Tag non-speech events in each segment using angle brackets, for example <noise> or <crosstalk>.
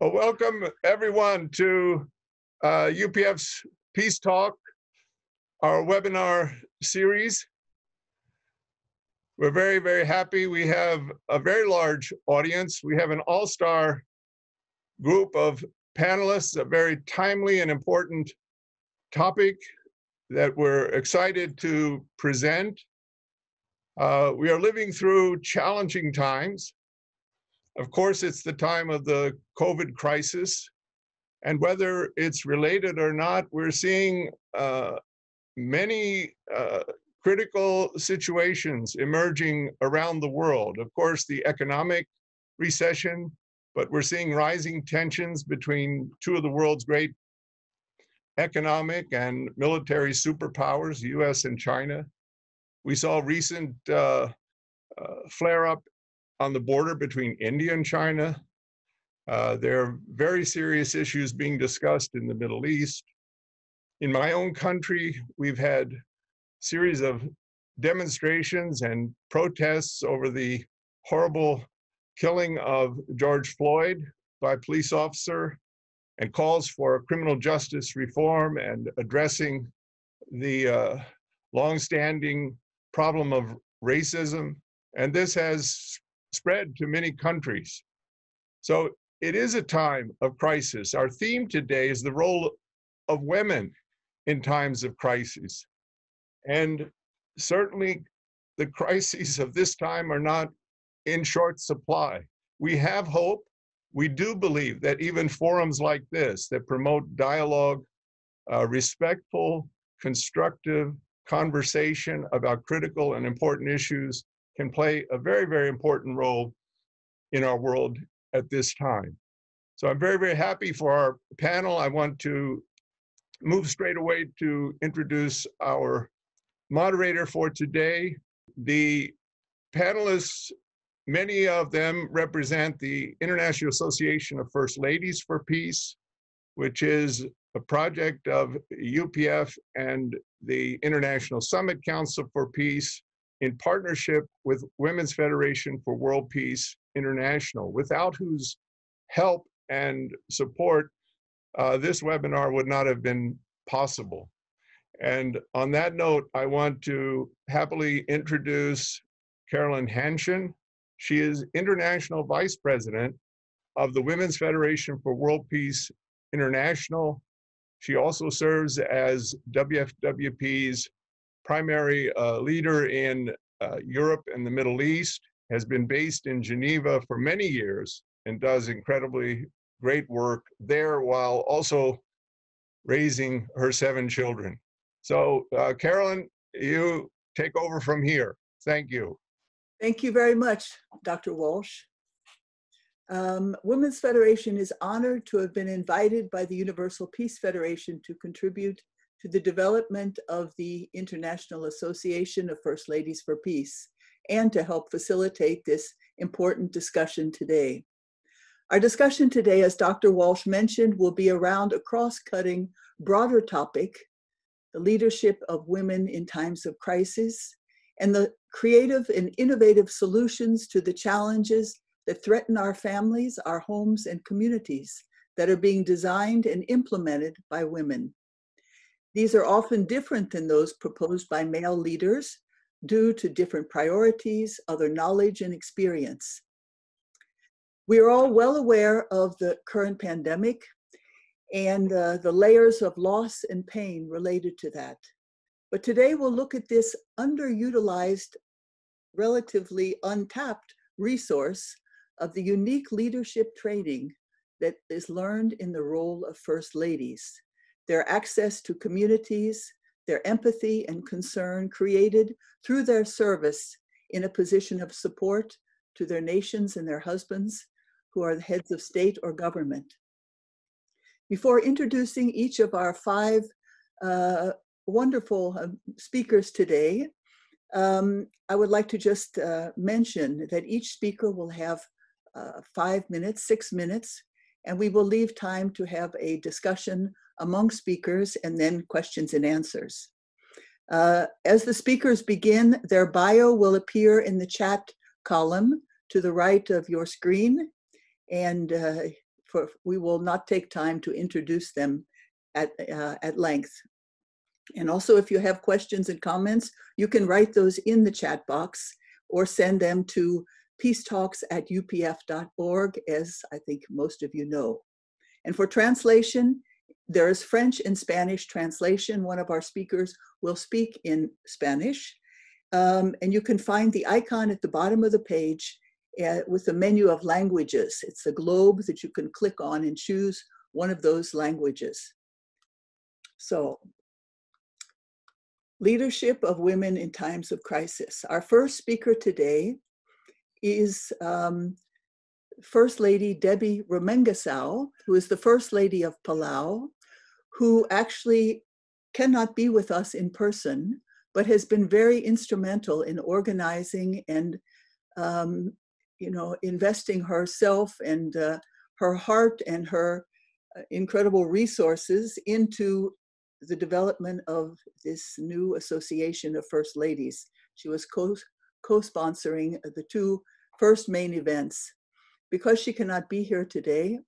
Well, welcome everyone to uh, UPF's Peace Talk, our webinar series. We're very, very happy. We have a very large audience. We have an all-star group of panelists, a very timely and important topic that we're excited to present. Uh, we are living through challenging times. Of course, it's the time of the COVID crisis. And whether it's related or not, we're seeing uh, many uh, critical situations emerging around the world. Of course, the economic recession, but we're seeing rising tensions between two of the world's great economic and military superpowers, US and China. We saw recent uh, uh, flare up on the border between India and China. Uh, there are very serious issues being discussed in the Middle East. In my own country, we've had series of demonstrations and protests over the horrible killing of George Floyd by a police officer and calls for criminal justice reform and addressing the uh, longstanding problem of racism. And this has spread to many countries. So it is a time of crisis. Our theme today is the role of women in times of crisis. And certainly the crises of this time are not in short supply. We have hope. We do believe that even forums like this that promote dialogue, uh, respectful, constructive conversation about critical and important issues can play a very, very important role in our world at this time. So I'm very, very happy for our panel. I want to move straight away to introduce our moderator for today. The panelists, many of them represent the International Association of First Ladies for Peace, which is a project of UPF and the International Summit Council for Peace in partnership with Women's Federation for World Peace International, without whose help and support uh, this webinar would not have been possible. And on that note, I want to happily introduce Carolyn Handschin. She is International Vice President of the Women's Federation for World Peace International. She also serves as WFWP's primary uh, leader in uh, Europe and the Middle East, has been based in Geneva for many years and does incredibly great work there while also raising her seven children. So, uh, Carolyn, you take over from here. Thank you. Thank you very much, Dr. Walsh. Um, Women's Federation is honored to have been invited by the Universal Peace Federation to contribute to the development of the International Association of First Ladies for Peace and to help facilitate this important discussion today. Our discussion today, as Dr. Walsh mentioned, will be around a cross-cutting, broader topic, the leadership of women in times of crisis, and the creative and innovative solutions to the challenges that threaten our families, our homes, and communities that are being designed and implemented by women. These are often different than those proposed by male leaders due to different priorities, other knowledge, and experience. We are all well aware of the current pandemic and uh, the layers of loss and pain related to that. But today we'll look at this underutilized, relatively untapped resource of the unique leadership training that is learned in the role of First Ladies their access to communities, their empathy and concern created through their service in a position of support to their nations and their husbands who are the heads of state or government. Before introducing each of our five uh, wonderful uh, speakers today, um, I would like to just uh, mention that each speaker will have uh, five minutes, six minutes, and we will leave time to have a discussion among speakers and then questions and answers. Uh, as the speakers begin, their bio will appear in the chat column to the right of your screen. And uh, for we will not take time to introduce them at, uh, at length. And also, if you have questions and comments, you can write those in the chat box or send them to peacetalks at upf.org, as I think most of you know. And for translation, there is French and Spanish translation. One of our speakers will speak in Spanish. Um, and you can find the icon at the bottom of the page uh, with the menu of languages. It's a globe that you can click on and choose one of those languages. So, leadership of women in times of crisis. Our first speaker today is um, First Lady Debbie Remengesau, who is the First Lady of Palau, who actually cannot be with us in person, but has been very instrumental in organizing and, um, you know, investing herself and uh, her heart and her uh, incredible resources into the development of this new association of First Ladies. She was co co-sponsoring the two first main events. Because she cannot be here today,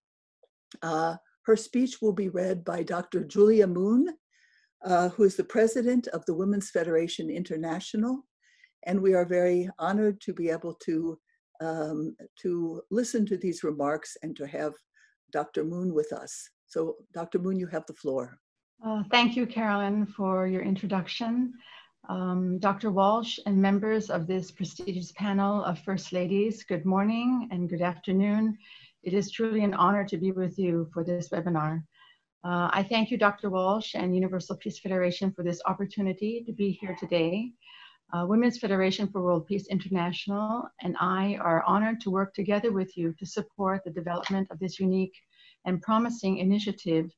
uh, her speech will be read by Dr. Julia Moon, uh, who is the president of the Women's Federation International. And we are very honored to be able to, um, to listen to these remarks and to have Dr. Moon with us. So Dr. Moon, you have the floor. Uh, thank you, Carolyn, for your introduction. Um, Dr. Walsh and members of this prestigious panel of First Ladies, good morning and good afternoon. It is truly an honor to be with you for this webinar. Uh, I thank you, Dr. Walsh and Universal Peace Federation for this opportunity to be here today. Uh, Women's Federation for World Peace International and I are honored to work together with you to support the development of this unique and promising initiative,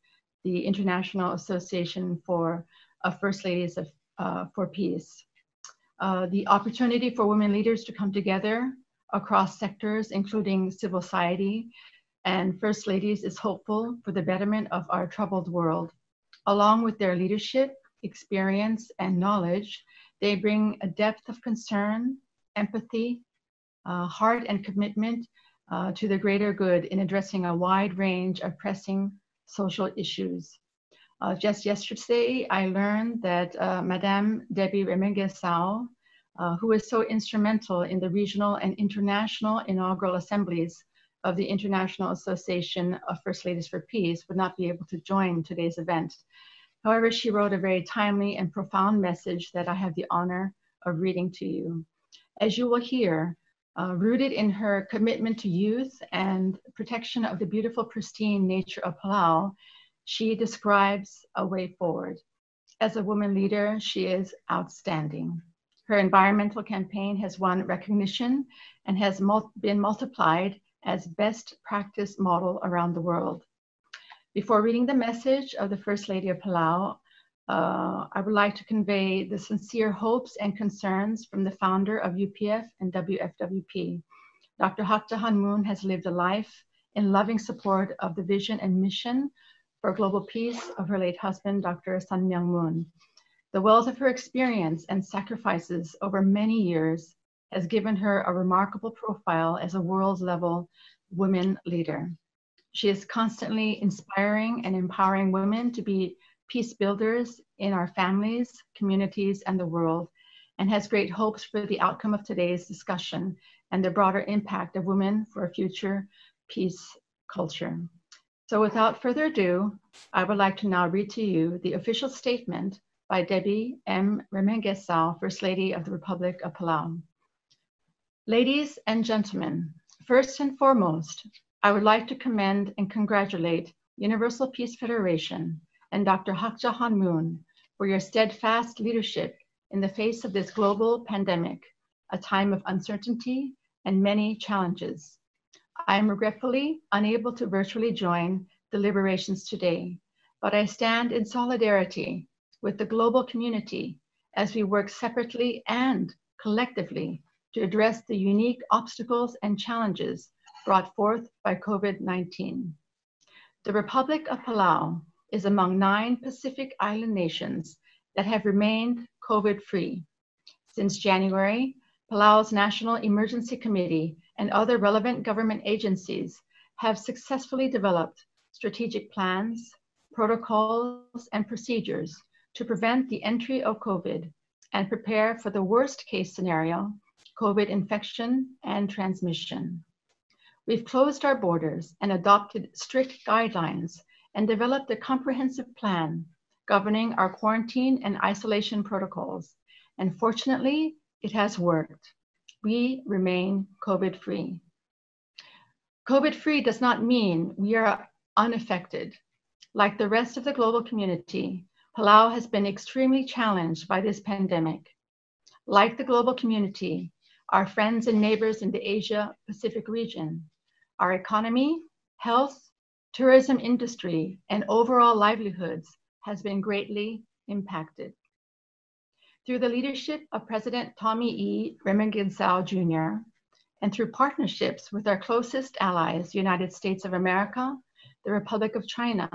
the International Association for uh, First Ladies of uh, for peace. Uh, the opportunity for women leaders to come together across sectors, including civil society and first ladies, is hopeful for the betterment of our troubled world. Along with their leadership, experience, and knowledge, they bring a depth of concern, empathy, uh, heart, and commitment uh, to the greater good in addressing a wide range of pressing social issues. Uh, just yesterday, I learned that uh, Madame Debbie Remengesau, uh, who was so instrumental in the regional and international inaugural assemblies of the International Association of First Ladies for Peace, would not be able to join today's event. However, she wrote a very timely and profound message that I have the honor of reading to you. As you will hear, uh, rooted in her commitment to youth and protection of the beautiful, pristine nature of Palau, she describes a way forward. As a woman leader, she is outstanding. Her environmental campaign has won recognition and has mul been multiplied as best practice model around the world. Before reading the message of the First Lady of Palau, uh, I would like to convey the sincere hopes and concerns from the founder of UPF and WFWP. Dr. Hak Ja Han Moon has lived a life in loving support of the vision and mission for global peace of her late husband, Dr. Sun Myung Moon. The wealth of her experience and sacrifices over many years has given her a remarkable profile as a world level women leader. She is constantly inspiring and empowering women to be peace builders in our families, communities, and the world, and has great hopes for the outcome of today's discussion and the broader impact of women for a future peace culture. So without further ado, I would like to now read to you the official statement by Debbie M. Remengesau, First Lady of the Republic of Palau. Ladies and gentlemen, first and foremost, I would like to commend and congratulate Universal Peace Federation and Dr. Hak Ja Han Moon for your steadfast leadership in the face of this global pandemic, a time of uncertainty and many challenges. I am regretfully unable to virtually join the deliberations today, but I stand in solidarity with the global community as we work separately and collectively to address the unique obstacles and challenges brought forth by COVID-19. The Republic of Palau is among nine Pacific Island nations that have remained COVID-free. Since January, Palau's National Emergency Committee and other relevant government agencies have successfully developed strategic plans, protocols, and procedures to prevent the entry of COVID and prepare for the worst case scenario, COVID infection and transmission. We've closed our borders and adopted strict guidelines and developed a comprehensive plan governing our quarantine and isolation protocols. And fortunately, it has worked. We remain COVID free. COVID free does not mean we are unaffected. Like the rest of the global community, Palau has been extremely challenged by this pandemic. Like the global community, our friends and neighbors in the Asia Pacific region, our economy, health, tourism industry, and overall livelihoods has been greatly impacted. Through the leadership of President Tommy E. Remengesau Jr., and through partnerships with our closest allies, United States of America, the Republic of China,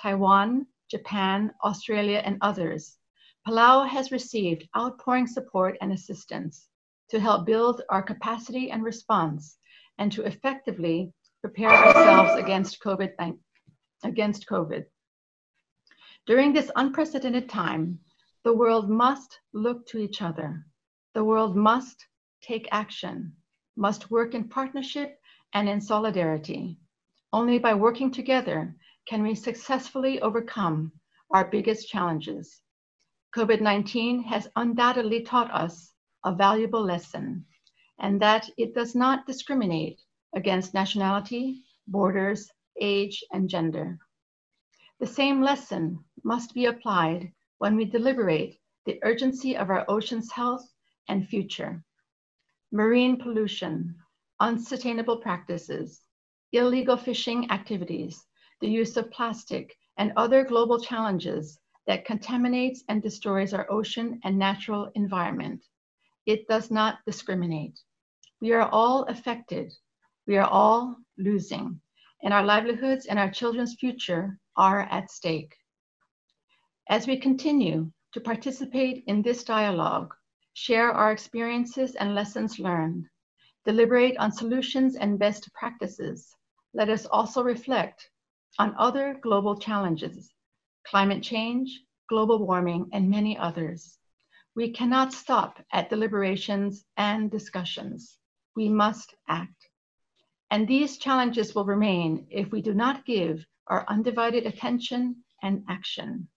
Taiwan, Japan, Australia, and others, Palau has received outpouring support and assistance to help build our capacity and response and to effectively prepare ourselves against COVID. Against COVID. During this unprecedented time, the world must look to each other. The world must take action, must work in partnership and in solidarity. Only by working together can we successfully overcome our biggest challenges. COVID 19 has undoubtedly taught us a valuable lesson, and that it does not discriminate against nationality, borders, age, and gender. The same lesson must be applied when we deliberate the urgency of our ocean's health and future. Marine pollution, unsustainable practices, illegal fishing activities, the use of plastic, and other global challenges that contaminates and destroys our ocean and natural environment. It does not discriminate. We are all affected. We are all losing, and our livelihoods and our children's future are at stake. As we continue to participate in this dialogue, share our experiences and lessons learned, deliberate on solutions and best practices, let us also reflect on other global challenges, climate change, global warming, and many others. We cannot stop at deliberations and discussions. We must act. And these challenges will remain if we do not give our undivided attention and action.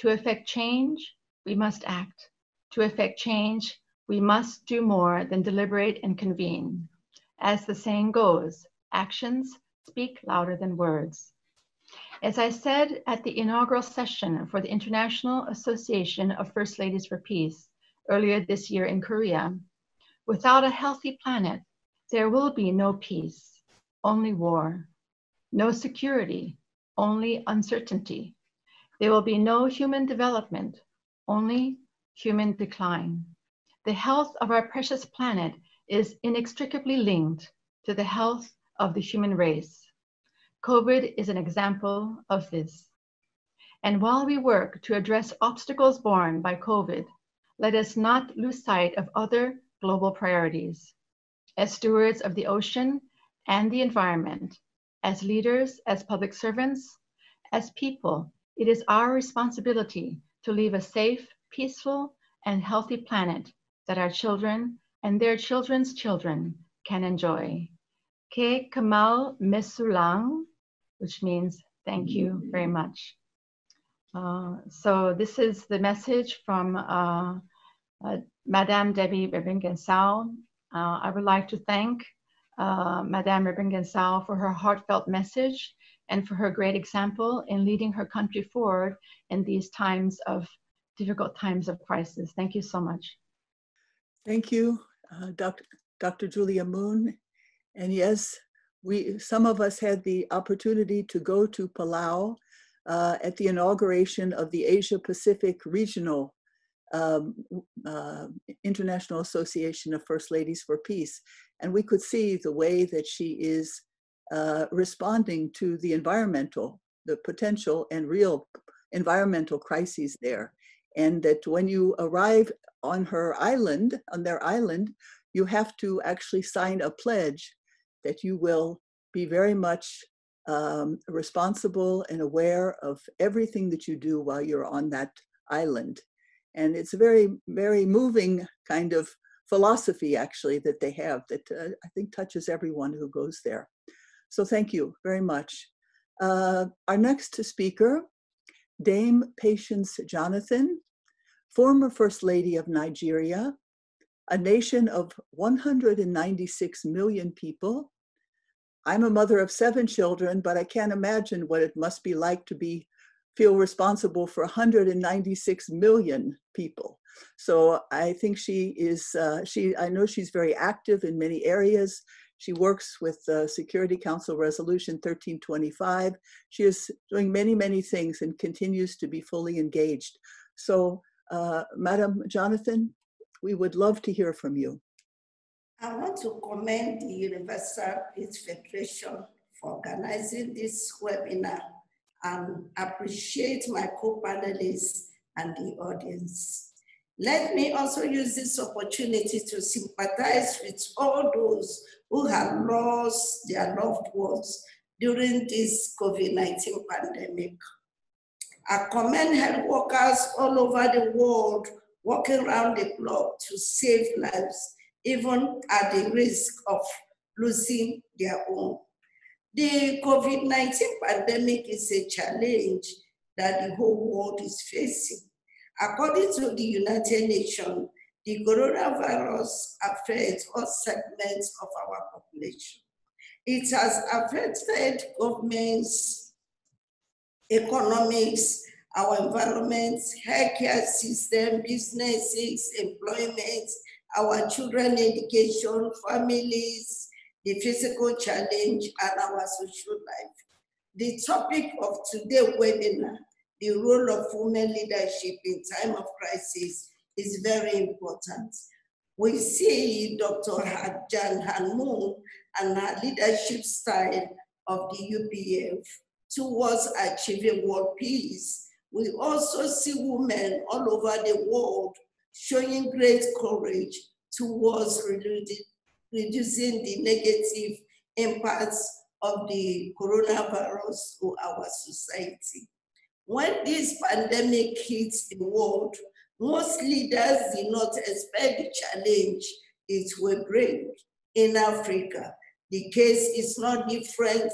To effect change, we must act. To effect change, we must do more than deliberate and convene. As the saying goes, actions speak louder than words. As I said at the inaugural session for the International Association of First Ladies for Peace earlier this year in Korea, without a healthy planet, there will be no peace, only war, no security, only uncertainty. There will be no human development, only human decline. The health of our precious planet is inextricably linked to the health of the human race. COVID is an example of this. And while we work to address obstacles born by COVID, let us not lose sight of other global priorities. As stewards of the ocean and the environment, as leaders, as public servants, as people, it is our responsibility to leave a safe, peaceful, and healthy planet that our children and their children's children can enjoy. Ke Kamal Mesulang, which means thank you very much. Uh, so this is the message from uh, uh, Madame Debbie Remengesau. Uh, I would like to thank uh, Madame Remengesau for her heartfelt message and for her great example in leading her country forward in these times of difficult times of crisis. Thank you so much. Thank you, uh, Dr. Dr. Julia Moon. And yes, we some of us had the opportunity to go to Palau uh, at the inauguration of the Asia Pacific Regional um, uh, International Association of First Ladies for Peace. And we could see the way that she is uh, responding to the environmental, the potential and real environmental crises there. And that when you arrive on her island, on their island, you have to actually sign a pledge that you will be very much um, responsible and aware of everything that you do while you're on that island. And it's a very, very moving kind of philosophy, actually, that they have that uh, I think touches everyone who goes there. So thank you very much. Uh, our next speaker, Dame Patience Jonathan, former First Lady of Nigeria, a nation of 196 million people. I'm a mother of seven children, but I can't imagine what it must be like to be feel responsible for 196 million people. So I think she is, uh, she, I know she's very active in many areas. She works with the Security Council Resolution 1325. She is doing many, many things and continues to be fully engaged. So, uh, Madam Jonathan, we would love to hear from you. I want to commend the Universal Peace Federation for organizing this webinar and appreciate my co-panelists and the audience. Let me also use this opportunity to sympathize with all those who have lost their loved ones during this COVID-19 pandemic. I commend health workers all over the world working around the clock to save lives, even at the risk of losing their own. The COVID-19 pandemic is a challenge that the whole world is facing. According to the United Nations, the coronavirus affects all segments of our population. It has affected governments, economics, our environment, healthcare system, businesses, employment, our children education, families, the physical challenge, and our social life. The topic of today's webinar, the role of women leadership in time of crisis, is very important. We see Dr. Jan Han-Moon and her leadership style of the UPF towards achieving world peace we also see women all over the world showing great courage towards reducing the negative impacts of the coronavirus to our society. When this pandemic hits the world, most leaders did not expect the challenge it will bring. In Africa, the case is not different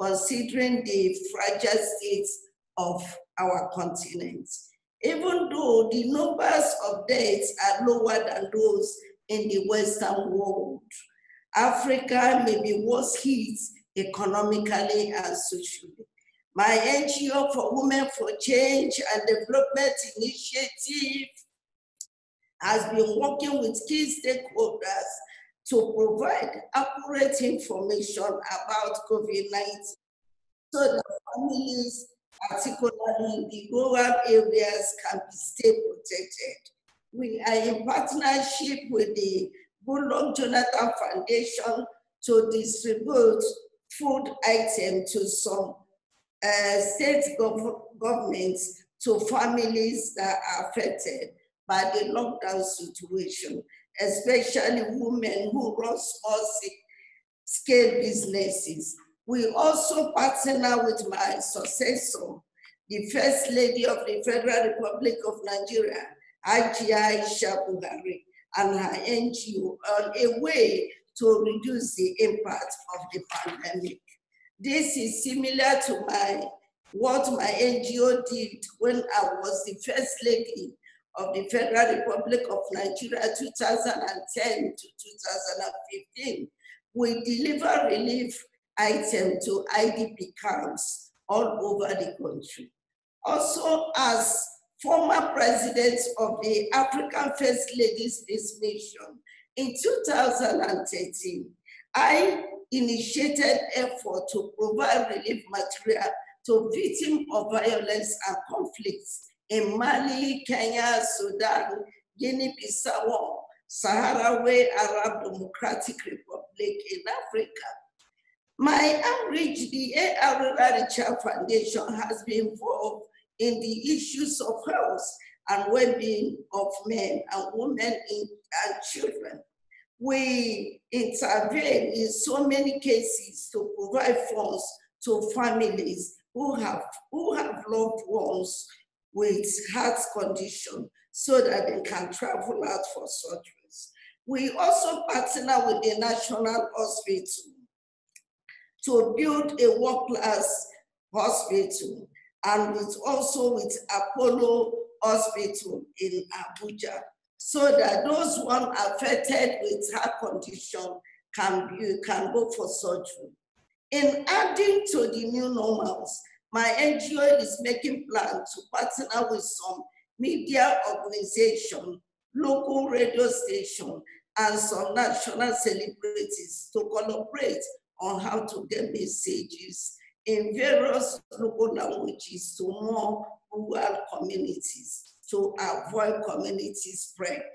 considering the fragile state of our continent. Even though the numbers of deaths are lower than those in the Western world, Africa may be worse hit economically and socially. My NGO for Women for Change and Development Initiative has been working with key stakeholders to provide accurate information about COVID-19 so that families particularly the rural areas, can be stay protected. We are in partnership with the Goodluck Jonathan Foundation to distribute food items to some uh, state gov governments to families that are affected by the lockdown situation, especially women who run small scale businesses we also partner with my successor, the First Lady of the Federal Republic of Nigeria, Ajia Aisha Buhari, and her NGO on a way to reduce the impact of the pandemic. This is similar to my what my NGO did when I was the First Lady of the Federal Republic of Nigeria 2010 to 2015. We deliver relief item to IDP camps all over the country. Also, as former president of the African First Ladies Peace Mission in 2013, I initiated effort to provide relief material to victims of violence and conflicts in Mali, Kenya, Sudan, Guinea-Bissau, Sahrawi Arab Democratic Republic in Africa. My outreach, the A.R. Richard Foundation has been involved in the issues of health and well-being of men and women and children. We intervene in so many cases to provide funds to families who have, who have loved ones with heart condition so that they can travel out for surgeries. We also partner with the National Hospital to build a world-class hospital and with also with Apollo Hospital in Abuja so that those one affected with heart condition can, be, can go for surgery. In adding to the new normals, my NGO is making plans to partner with some media organization, local radio station, and some national celebrities to collaborate on how to get messages. In various local languages to more rural communities to avoid community spread.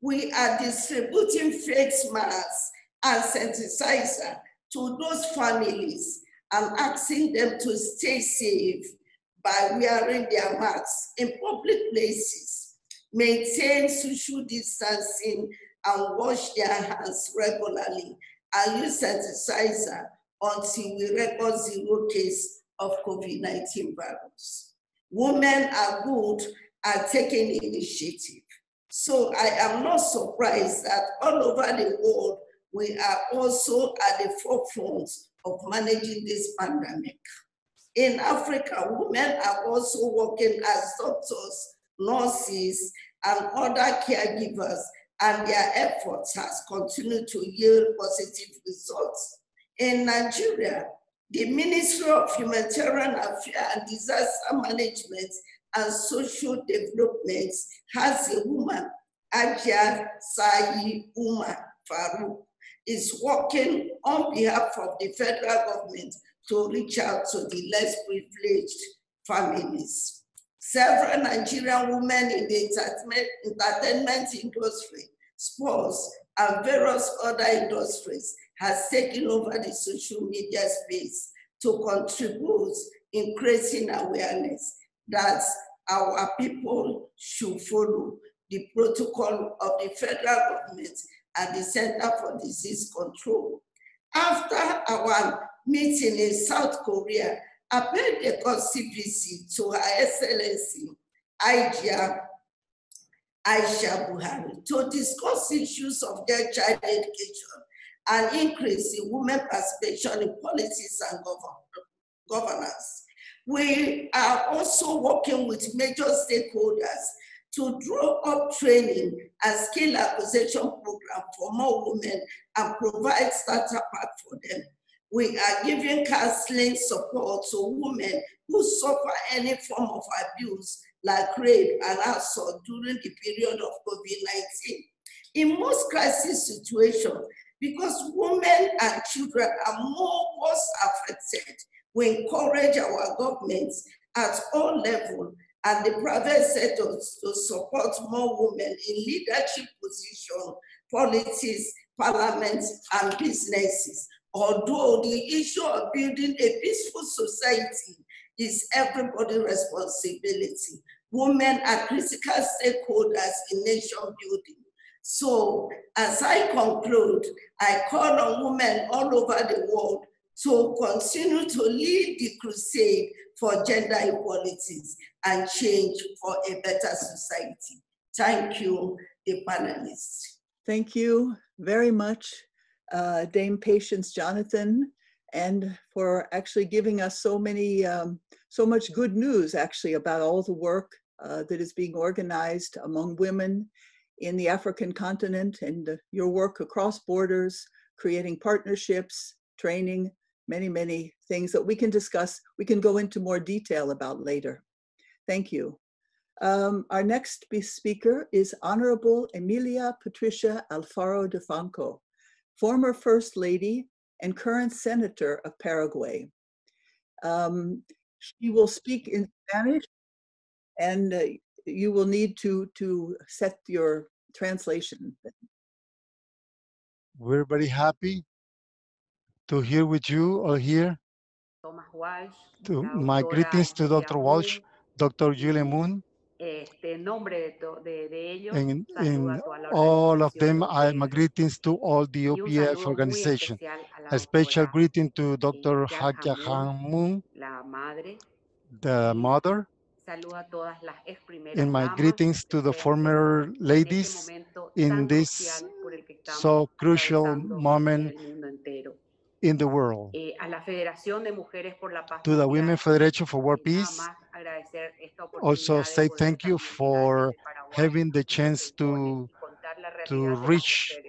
We are distributing face masks and sensitizer to those families. And asking them to stay safe by wearing their masks in public places, maintain social distancing and wash their hands regularly and use sensitizer until we record zero case of COVID-19 virus. Women are good at taking initiative. So I am not surprised that all over the world, we are also at the forefront of managing this pandemic. In Africa, women are also working as doctors, nurses, and other caregivers, and their efforts has continued to yield positive results. In Nigeria, the Ministry of Humanitarian Affairs and Disaster Management and Social Development has a woman, Ajia Sai Uma Farouk, is working on behalf of the federal government to reach out to the less privileged families. Several Nigerian women in the entertainment, industry, sports, and various other industries has taken over the social media space to contribute in creating awareness that our people should follow the protocol of the federal government and the Center for Disease Control. After our meeting in South Korea, I paid a courtesy to Her Excellency Aijia Aisha Buhari to discuss issues of their child education and increase in women participation in policies and governance. We are also working with major stakeholders to draw up training and skill acquisition program for more women and provide startup pack for them. We are giving counseling support to women who suffer any form of abuse like rape and assault during the period of COVID-19. In most crisis situations, because women and children are more worse affected, we encourage our governments at all levels and the private sector to support more women in leadership positions, politics, parliaments, and businesses. Although the issue of building a peaceful society is everybody's responsibility. Women are critical stakeholders in nation building. So as I conclude, I call on women all over the world to continue to lead the crusade for gender equalities and change for a better society. Thank you, the panelists. Thank you very much, uh, Dame Patience Jonathan, and for actually giving us so many, um, so much good news actually about all the work uh, that is being organized among women in the African continent and uh, your work across borders, creating partnerships, training, many, many things that we can discuss, we can go into more detail about later. Thank you. Um, our next speaker is Honorable Emilia Patricia Alfaro de Franco, former First Lady and current Senator of Paraguay. Um, she will speak in Spanish and uh, you will need to, to set your translation. We're very happy to hear with you all here. Thomas Walsh, To my greetings to Dr. Walsh, Dr. Julie Moon, este, en nombre de, to- de, de ellos, In, saludo in a toda la all of them, organización I, my OPF, greetings to all the y un OPF saludo muy organization. especial a la A special doctora, greeting to Dr. Yak Hakya Hamoon, Hamoon, la madre, the y mother, saludo a todas las ex primeras and my damas greetings to the deseantes former en este ladies momento in tan this crucial por el que estamos so crucial atravesando en moment el mundo entero. in the world. Eh, a la Federación de Mujeres por la Paz To the Women Mundial, Federation for World eh, nada Peace, más agradecer esta also say thank you for having the chance to Concepción y contar la to realidad de las reach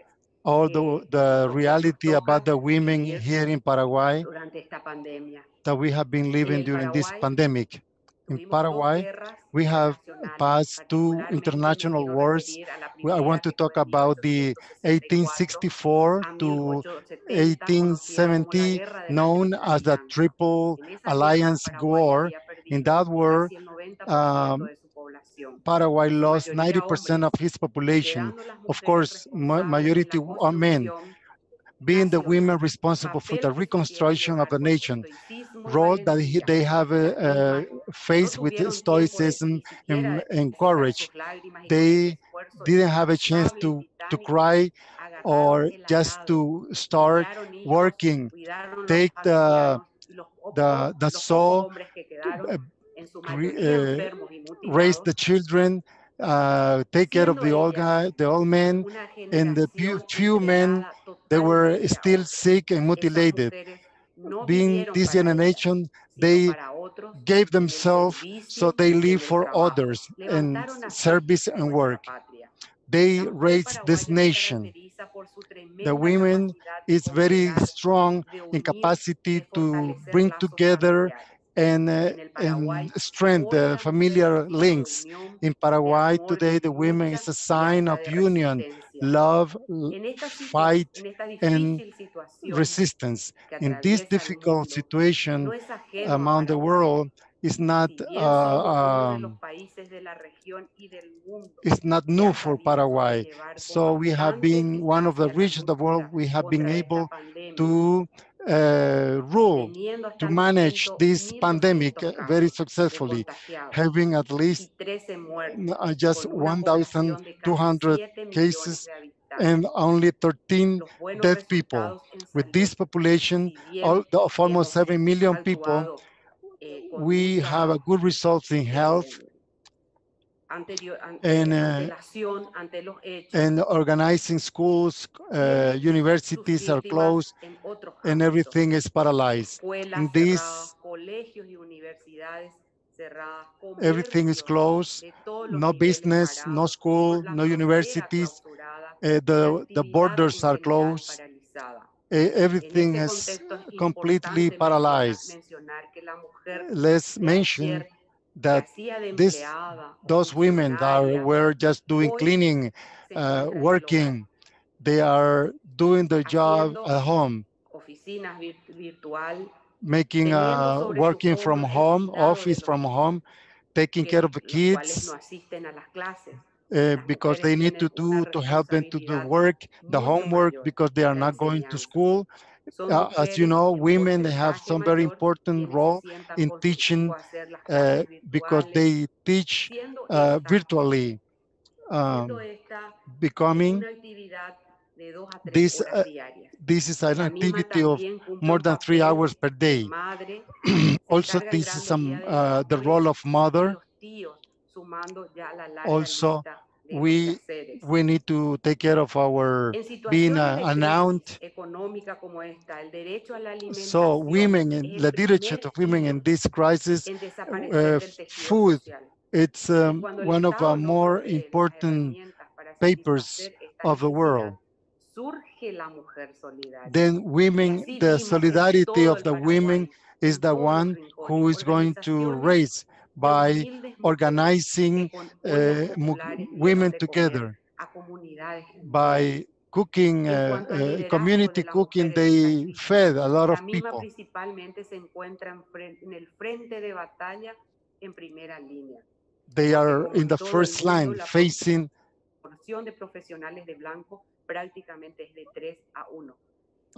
all the, the que nos reality about the women here in Paraguay durante esta pandemia. that we have been living during this pandemic. In Paraguay, we have passed two international wars. referir a la We- I want to talk about the 1864 1864 to 1870, conocida como la 1870, Guerra de la known as the Triple En esa guerra, Alliance War. In that war, casi el 90% um, de su población, Paraguay lost 90% of his population. Of course, ma- majority are men, being the women responsible for the reconstruction of the nation. Role that he- they have uh, faced with tuvieron tiempo de stoicism and, and courage. sus lágrimas y con They didn't have a chance to, to cry or just to start working, take the, the, the saw, uh, en su cre- mayoría enfermos y raise the children, uh, take care of the old guy, the old men, and the few, few men, they were still sick and mutilated. Being this generation, they gave themselves so they live for others así service and work. They raised this nation. Caracteriza por su The women is very strong in capacity to bring together and, uh, En el Paraguay, and the las familiar son símbolo de links. In Paraguay today, the women is a sign of union, love, l- En esta, situa- fight, and resistance. In this difficult situation no es ajeno a among the world, is not Si bien somos uno de los uh, um, países de la región y del mundo is not new for Paraguay. So we have been one of the regions of the world. We have been able to uh, rule to manage this pandemic uh, very successfully, having at least 13 muertes, n- uh, just con una población de casi 1,200 cases and only 13 dead people. With this population si bien all, the- of almost 7 million people, we have a good results in health and, uh, antelación ante los hechos. and organizing schools, uh, universities are closed, and everything is paralyzed. In this, cerradas, colegios y universidades cerradas, everything is closed, de todos los no business, no school, no universities, uh, the, the borders are closed, everything is completely paralyzed. mencionar que la mujer Let's mention that this- those women that were just doing cleaning, uh, encuentra en el hogar, working, they are doing their job at home, oficinas vir- virtual, making, teniendo uh, working from home, office from home, taking care of the kids, no asisten a las clases. uh, because they need to do, to help them to do the work, the homework, because they are not going to school. Uh, as you know, women they have some very important role in teaching, hijos a hacer las uh, because they teach uh, virtually, um, becoming, una actividad de dos a tres this, uh, this is an activity of more than three hours per day. <clears throat> Also, this is some, medida de los uh, the role of mother. Los tíos, sumando ya la larga Also, we- We need to take care of our being situaciones a- an aunt. como esta, el derecho a la So women, in the leadership of women in this crisis, uh, food, it's um, one of the more important papers of the world. surge la mujer solidaria. Then women, the solidarity of the women is the one who is going to raise by organizing uh, women together, by cooking, uh, uh, community cooking, they fed a lot of people. They are in the first line facing. de profesionales de blanco prácticamente es de 3 a 1.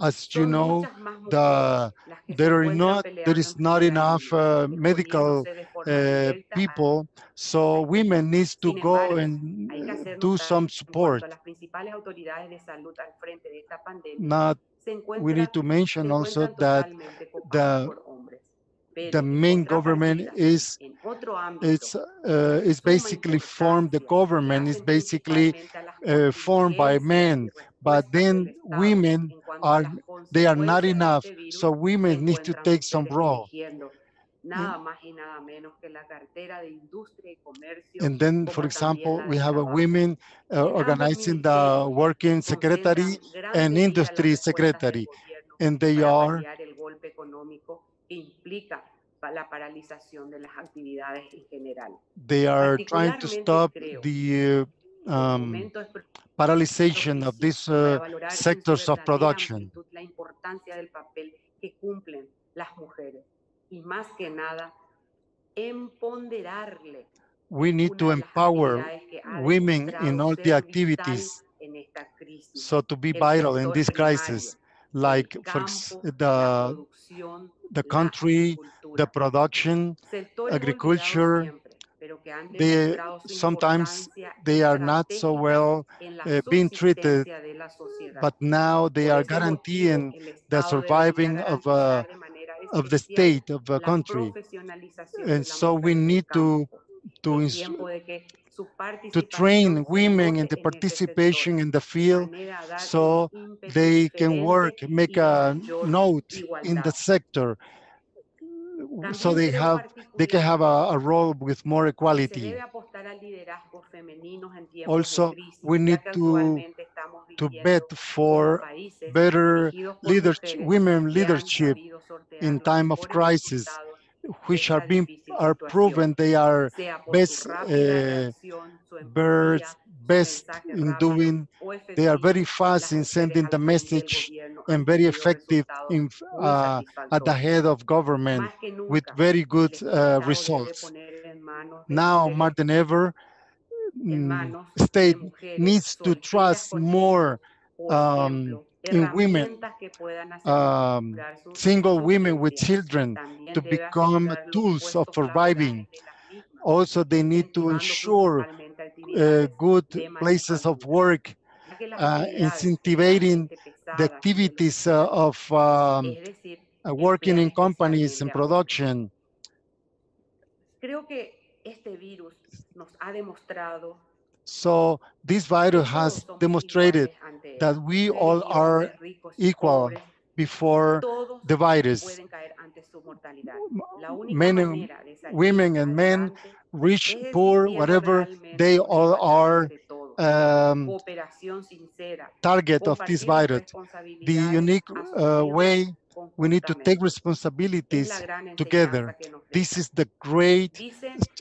As you know, the, mujeres las que se there are not, there is not enough uh, medical exponiéndose de forma uh, people, so women needs to go and hay que hacer do some support. cuanto a las principales autoridades de salud al frente de esta pandemia, Not, we need to mention also that the, por hombres. Pero the main government is, en otro ámbito, it's, uh, is basically formed, the government is basically principalmente a las uh, formed by men, but then women en cuanto a are, they are not enough, so women need to take some role. dirigiendo nada más y nada menos que la cartera de Industria y Comercio And then, for example, we have a women uh, organizing the working secretary and industry las respuestas del secretary, and they are, paliar el golpe económico que implica pa- la paralización de las actividades en general. they are trying to Particularmente stop creo the uh, que el um, momento es paralyzation of propicio these para uh, valorar en su sectors of verdadera production. amplitud la importancia del papel que cumplen las mujeres y más que nada empoderarle We need una to de las empower actividades que ha women in demostrado all the ser activities vital en esta crisis, so to be el vital in sector this primario, crisis, el like for ex- campo, la the, producción, the country, the production, agriculture, olvidados siempre, pero que han they sometimes they are not so well uh, being treated, subsistencia de la sociedad. but now they are guaranteeing the surviving of uh, manera of the state of the country. And so we mujer en el need to to el ins- tiempo de que su to train women in the participation in the field manera a dar so they can work, make a note in the sector. So they have they can have a, a role with more equality. debe apostar al liderazgo femenino en tiempos Also, we need to to bet for better leadership, women leadership in time of crisis, which are being are proven they are best uh, birds, best in doing. They are very fast in sending the message and very effective in uh, at the head of government with very good uh, results. Now more than ever, mm, state needs to trust more um, in women, um, single women with children to become tools of surviving. laborales de las mismas, Also, they need to ensure uh, good places of work, ya que las uh, incentivating the activities uh, of um, uh, working in companies and especialmente a hombres. production. Creo que este virus nos ha demostrado So this virus has demonstrated iguales ante él, that we all are hombres, ricos y equal before the virus. pueden caer ante su mortalidad. M- La única Men and manera de salir women and men, rich, poor, whatever, they all are um, target of this virus. The unique uh, way we need to take conjuntamente. Es la responsibilities together. enseñanza que nos This is the great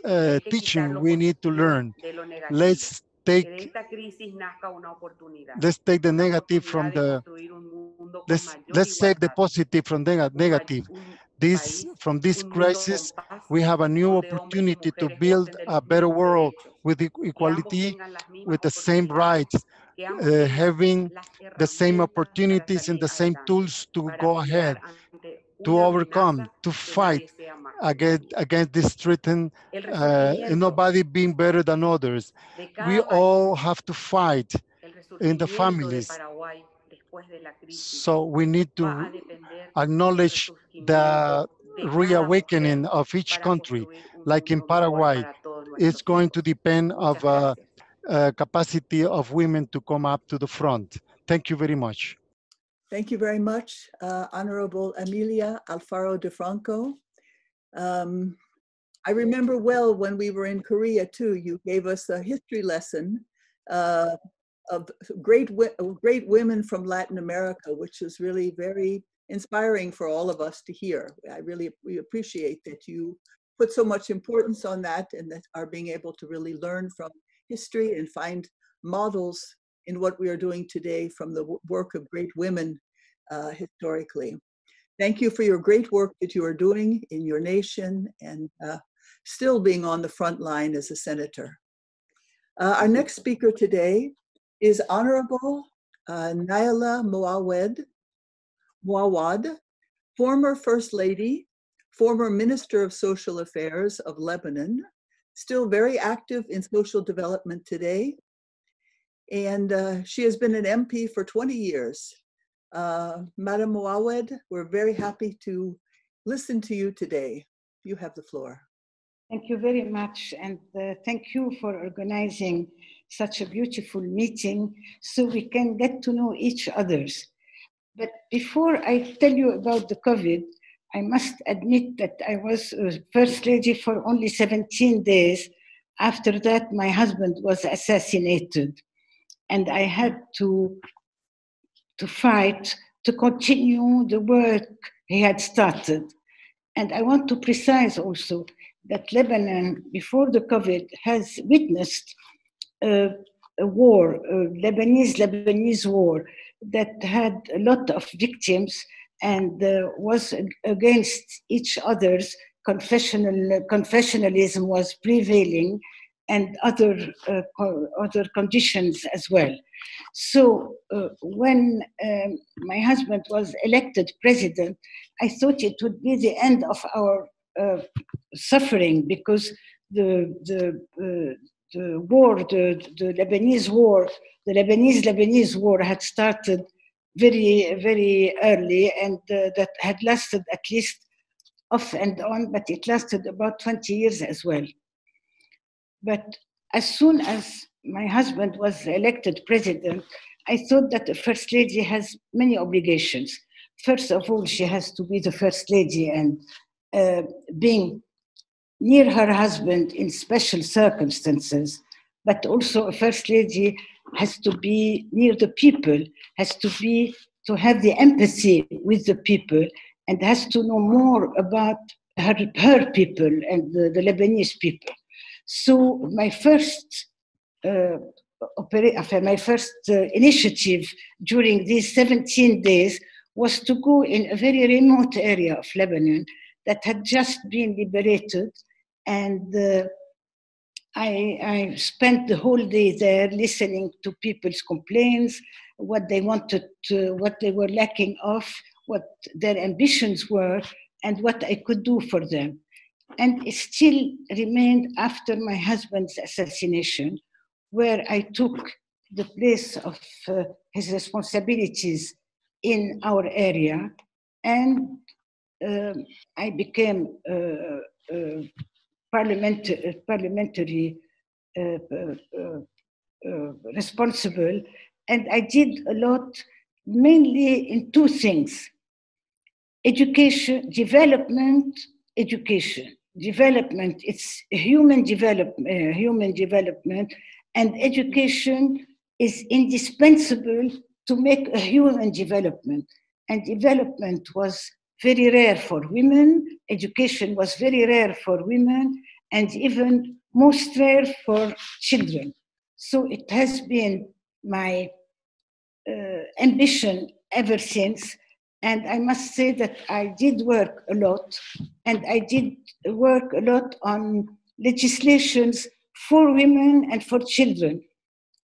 uh, hay que quitar teaching we need to learn. de lo negativo. Let's take esta crisis nazca una oportunidad. let's take the negative from the construir un mundo con let's let's take the positive from the negative. This from this un mundo con crisis we have a new donde hombres y opportunity to build a better world with equality, tengan las mismas with the same rights, uh, having the same opportunities and the same tools to go ahead, to overcome, to fight nadie sea más que against against this threatened El uh, nobody being better than others. We all have to fight in the families. Paraguay después de la crisis So we need to a depender del acknowledge the resurgimiento de cada reawakening of each country. Like in Paraguay, it's going to depend of uh, uh, capacity of women to come up to the front. Thank you very much. Thank you very much, uh, Honorable Emilia Alfaro de Franco. Um, I remember well when we were in Korea too, you gave us a history lesson uh, of great, great women from Latin America, which was really very inspiring for all of us to hear. I really, we appreciate that you put so much importance on that and that are being able to really learn from history and find models in what we are doing today from the work of great women uh, historically. Thank you for your great work that you are doing in your nation and uh, still being on the front line as a senator. Uh, our next speaker today is Honorable uh, Nayla Moawad. Mawad, former First Lady, former Minister of Social Affairs of Lebanon, still very active in social development today. And uh, she has been an MP for 20 years. Uh, Madam Mawad, we're very happy to listen to you today. You have the floor. Thank you very much, and uh, thank you for organizing such a beautiful meeting so we can get to know each others. But before I tell you about the COVID, I must admit that I was First Lady for only 17 days. After that, my husband was assassinated, and I had to, to fight to continue the work he had started. And I want to precise also that Lebanon, before the COVID, has witnessed uh, a war, a Lebanese Lebanese war, that had a lot of victims and uh, was against each other's confessional confessionalism was prevailing and other uh, other conditions as well so uh, when um, my husband was elected president i thought it would be the end of our uh, suffering because the the uh, the war the, the lebanese war the lebanese lebanese war had started very, very early and uh, that had lasted at least off and on, but it lasted about 20 years as well. But as soon as my husband was elected president, I thought that the first lady has many obligations. First of all, she has to be the first lady and uh, being near her husband in special circumstances, but also a first lady has to be near the people, has to be to have the empathy with the people, and has to know more about her, her people and the, the Lebanese people. So my first uh, opera, my first uh, initiative during these 17 days was to go in a very remote area of Lebanon that had just been liberated and uh, I, I spent the whole day there listening to people's complaints, what they wanted to, what they were lacking of, what their ambitions were, and what I could do for them. And still remained after my husband's assassination, where I took the place of uh, his responsibilities in our area, and uh, I became uh, uh parliament, uh, parliamentary uh, responsible, and I did a lot, mainly in two things: education, development, education. Development, it's human development, human development, and education is indispensable to make a human development. And development was very rare for women. Education was very rare for women and even most rare for children. So it has been my uh, ambition ever since. And I must say that I did work a lot, and I did work a lot on legislations for women and for children.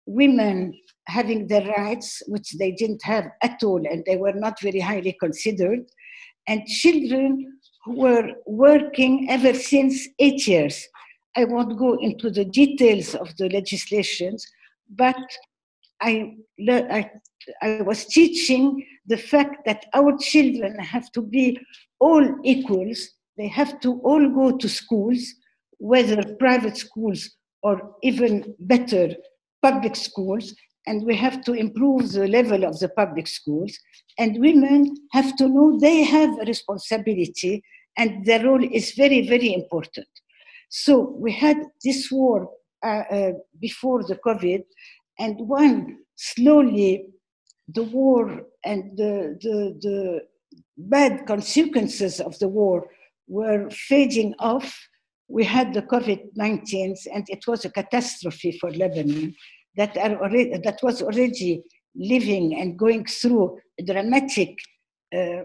Women having their rights, which they didn't have at all, and they were not very highly considered, and children who were working ever since eight years. I won't go into the details of the legislations, but I, I, I was teaching the fact that our children have to be all equals. They have to all go to schools, whether private schools or even better, public schools, and we have to improve the level of the public schools. And women have to know they have a responsibility and their role is very, very important. So we had this war uh, uh, before the COVID, and when slowly the war and the, the, the bad consequences of the war were fading off, we had the COVID 19, and it was a catastrophe for Lebanon that, already, that was already living and going through a dramatic uh,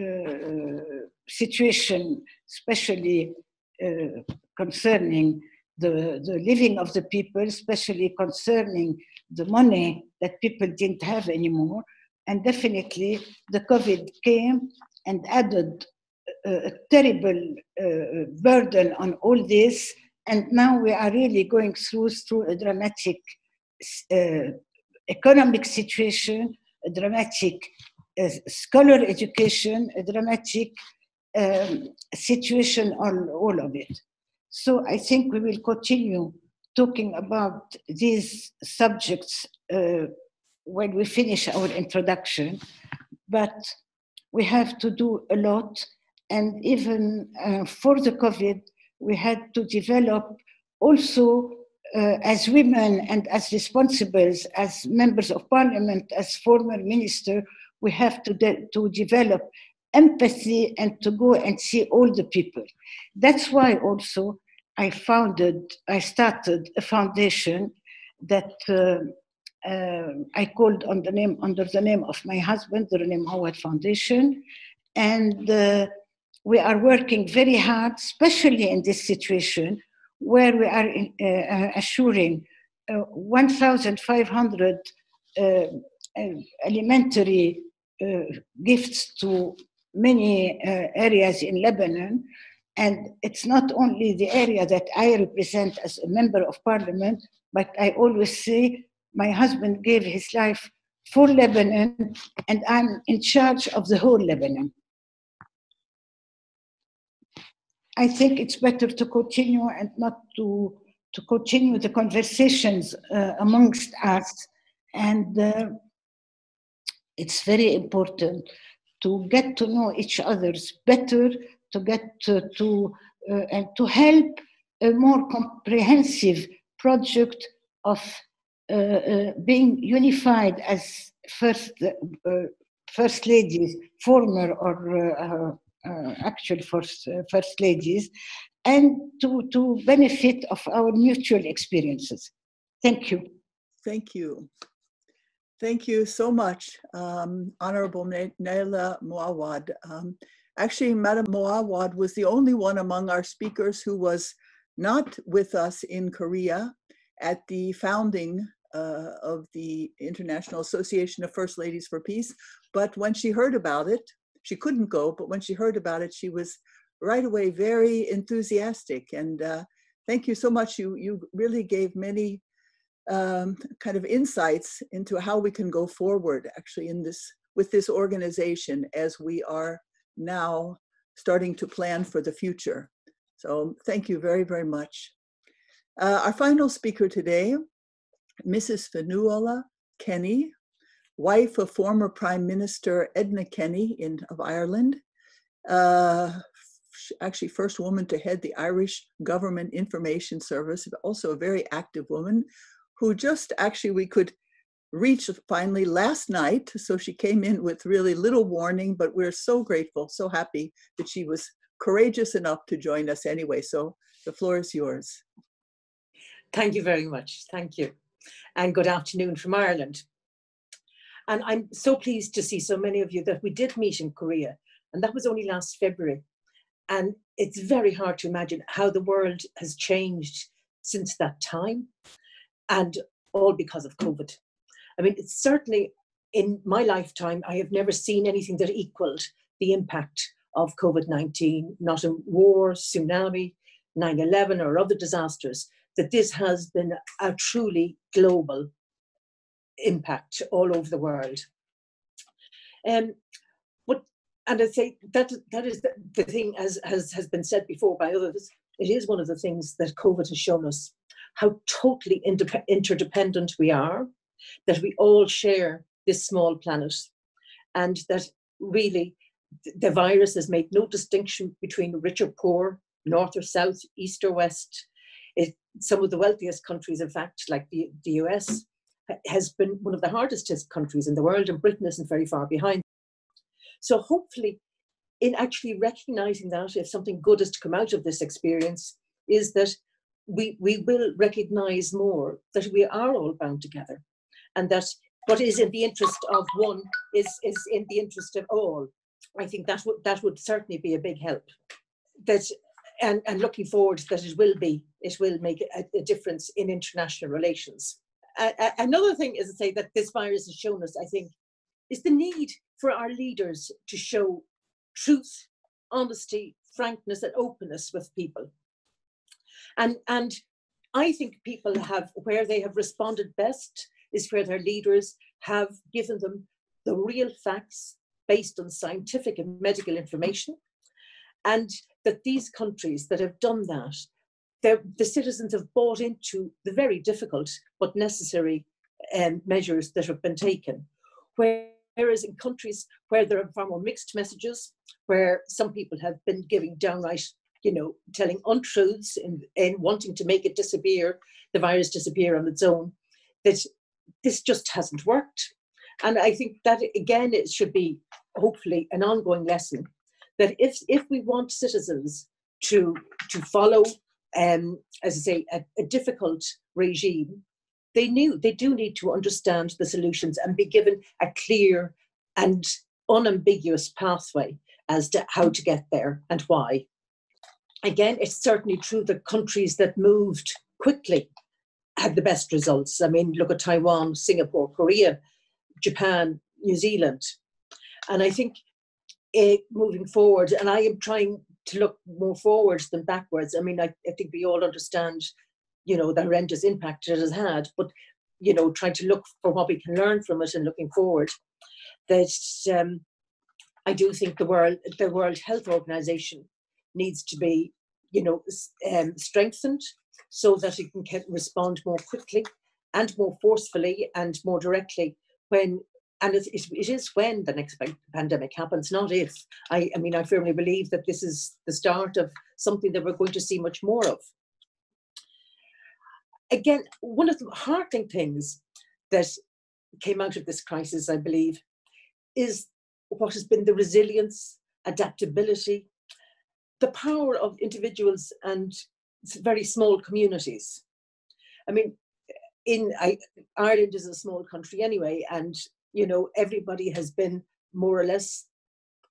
uh, situation, especially uh, concerning the, the living of the people, especially concerning the money that people didn't have anymore. And definitely the COVID came and added a, terrible uh, burden on all this. And now we are really going through, through a dramatic uh, economic situation, a dramatic uh, scholar education, a dramatic um, situation on all of it. So I think we will continue talking about these subjects uh, when we finish our introduction, but we have to do a lot. And even uh, for the COVID, we had to develop also uh, as women and as responsibles, as members of parliament, as former minister, we have to, de- to develop empathy and to go and see all the people. That's why also I founded, I started a foundation that uh, uh, I called on the name, under the name of my husband, the René Moawad Foundation. And uh, we are working very hard, especially in this situation, where we are in, uh, assuring uh, 1,500 uh, elementary gifts to many areas in Lebanon. And it's not only the area that I represent as a member of parliament, but I always say my husband gave his life for Lebanon, and I'm in charge of the whole Lebanon. I think it's better to continue and not to, to continue the conversations uh, amongst us. And uh, it's very important to get to know each other's better, to get to, to uh, and to help a more comprehensive project of uh, uh, being unified as first uh, first ladies, former or uh, actual first, uh, first ladies, and to, to benefit of our mutual experiences. Thank you. Thank you. Thank you so much, um, Honorable Nayla Moawad. Um, actually, Madam Moawad was the only one among our speakers who was not with us in Korea at the founding uh, of the International Association of First Ladies for Peace. But when she heard about it, she couldn't go, but when she heard about it, she was right away very enthusiastic. And uh, thank you so much. You you really gave many um, kind of insights into how we can go forward actually in this with this organization as we are now starting to plan for the future. So thank you very, very much. Uh, our final speaker today, Mrs. Fionnuala Kenny, wife of former Prime Minister Enda Kenny in, of Ireland, uh, actually first woman to head the Irish Government Information Service, but also a very active woman who just actually we could reach finally last night. So she came in with really little warning, but we're so grateful, so happy that she was courageous enough to join us anyway. So the floor is yours. Thank you very much. Thank you. And good afternoon from Ireland. And I'm so pleased to see so many of you that we did meet in Korea, and that was only last February. And it's very hard to imagine how the world has changed since that time, and all because of COVID. I mean, it's certainly in my lifetime, I have never seen anything that equaled the impact of COVID 19, not a war, tsunami, 9 11, or other disasters, that this has been a truly global impact all over the world. Um, but and I say that that is the, the thing, as has has been said before by others. It is one of the things that COVID has shown us how totally interdependent we are, that we all share this small planet, and that really the virus has made no distinction between rich or poor, north or south, east or west. It, some of the wealthiest countries, in fact, like the, the US, has been one of the hardest hit countries in the world, and Britain isn't very far behind. So hopefully, in actually recognizing that, if something good is to come out of this experience, is that we, we will recognize more that we are all bound together and that what is in the interest of one is, is in the interest of all. I think that would that would certainly be a big help. That and, and looking forward that it will be, it will make a, a difference in international relations uh, another thing is to say that this virus has shown us, I think, is the need for our leaders to show truth, honesty, frankness, and openness with people. And, and I think people have, where they have responded best is where their leaders have given them the real facts based on scientific and medical information. And that these countries that have done that, the citizens have bought into the very difficult but necessary um, measures that have been taken. Whereas in countries where there are far more mixed messages, where some people have been giving downright, you know, telling untruths and, and wanting to make it disappear, the virus disappear on its own, that this just hasn't worked. And I think that again, it should be hopefully an ongoing lesson that if if we want citizens to to follow, um, as I say, a, a difficult regime, they knew they do need to understand the solutions and be given a clear and unambiguous pathway as to how to get there and why. Again, it's certainly true that countries that moved quickly had the best results. I mean, look at Taiwan, Singapore, Korea, Japan, New Zealand. And I think uh, moving forward, and I am trying to look more forwards than backwards. I mean, I, I think we all understand, you know, the horrendous impact it has had, but, you know, trying to look for what we can learn from it and looking forward, that um, I do think the World, the World Health Organization needs to be, you know, um, strengthened so that it can respond more quickly and more forcefully and more directly when and it, it is when the next pandemic happens, not if. I, I mean, I firmly believe that this is the start of something that we're going to see much more of. Again, one of the heartening things that came out of this crisis, I believe, is what has been the resilience, adaptability, the power of individuals and very small communities. I mean, in I, Ireland is a small country anyway, and you know everybody has been more or less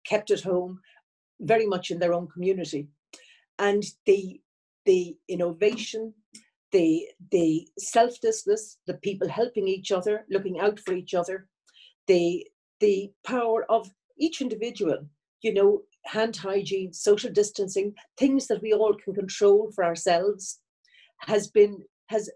kept at home, very much in their own community, and the the innovation, the the selflessness, the people helping each other, looking out for each other, the the power of each individual, you know, hand hygiene, social distancing, things that we all can control for ourselves, has been has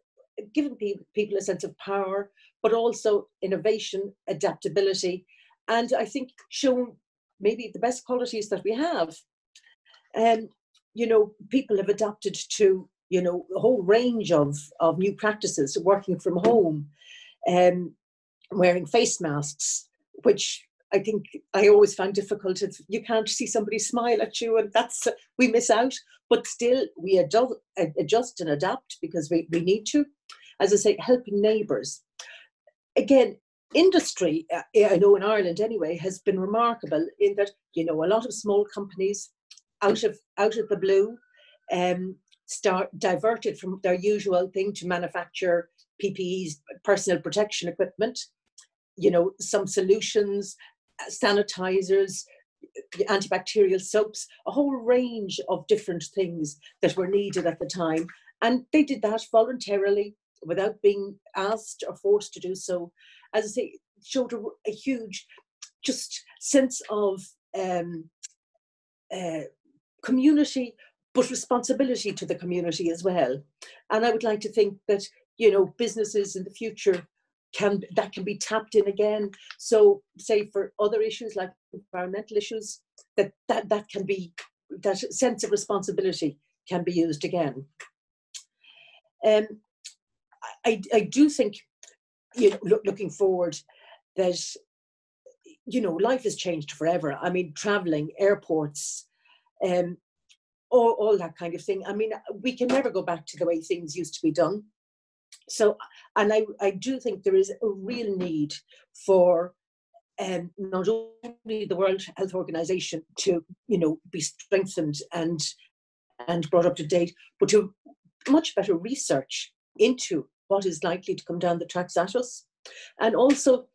given people a sense of power, but also innovation, adaptability, and I think shown maybe the best qualities that we have. And you know, people have adapted to you know a whole range of of new practices, working from home, um, wearing face masks, which I think I always find difficult if you can't see somebody smile at you, and that's we miss out. But still, we adjust, adjust and adapt because we, we need to. As I say, helping neighbours. Again, industry, uh, I know in Ireland anyway, has been remarkable in that you know a lot of small companies out of out of the blue um, start diverted from their usual thing to manufacture PPEs, personal protection equipment you know some solutions sanitizers, antibacterial soaps, a whole range of different things that were needed at the time. And they did that voluntarily without being asked or forced to do so. As I say, showed a, a huge just sense of um, uh, community, but responsibility to the community as well. And I would like to think that, you know, businesses in the future can that can be tapped in again. So say for other issues like environmental issues, that that, that can be that sense of responsibility can be used again. Um, I, I do think, you know, look, looking forward, that you know life has changed forever. I mean, traveling, airports, um, all, all that kind of thing. I mean, we can never go back to the way things used to be done so and I, I do think there is a real need for um, not only the World Health Organization to you know be strengthened and and brought up to date, but to much better research into what is likely to come down the tracks at us, and also